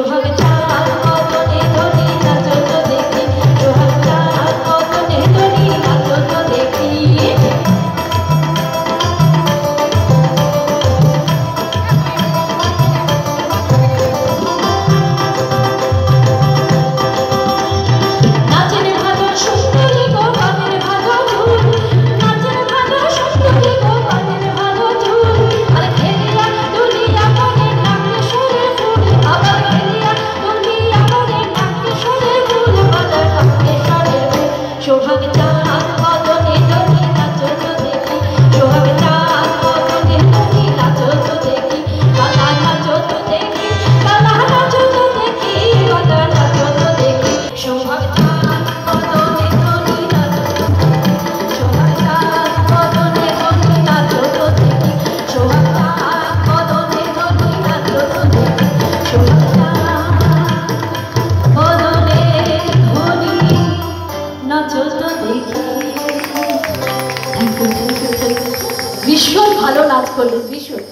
Yo ভীষণ ভালো নাচ করলেন ভীষণ